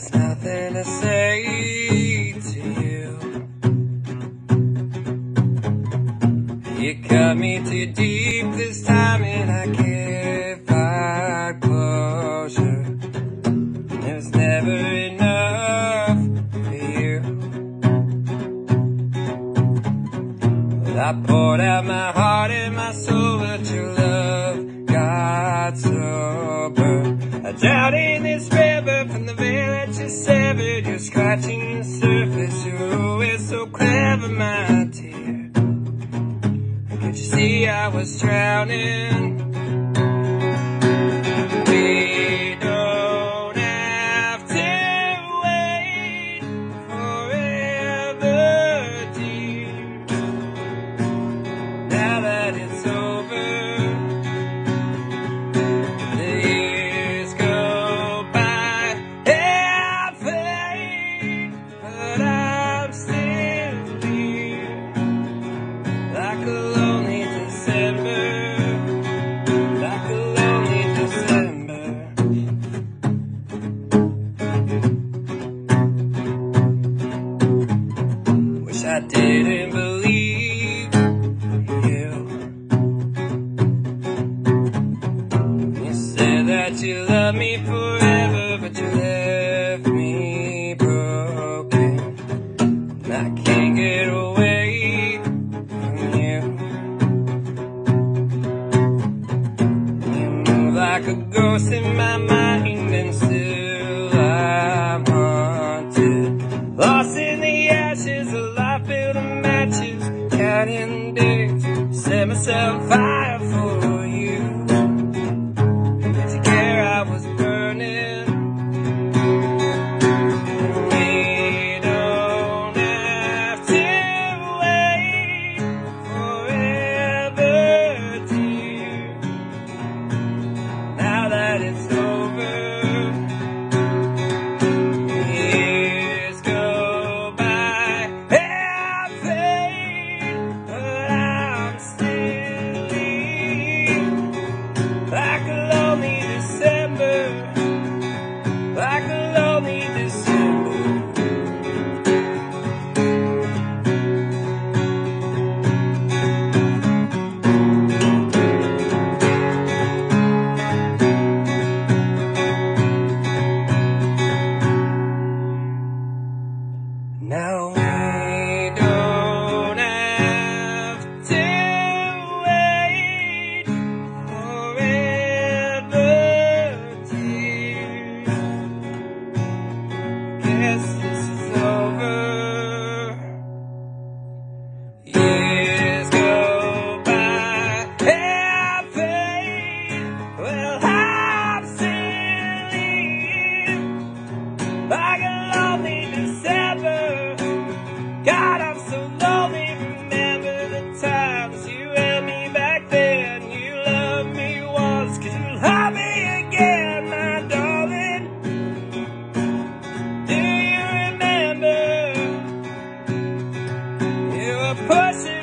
there's nothing to say to you. You cut me too deep this time and I can't find closure. There's never enough for you. I poured out my heart and my soul, but your love got sober. I drowned in this river from the veil severed. You're scratching the surface. You're always oh, so clever, my dear. Could you see I was drowning? Forever, but you left me broken. And I can't get away from you. You move like a ghost in my mind, and still I'm haunted. Lost in the ashes of life, building matches, counting days, set myself fire Yeah. a person.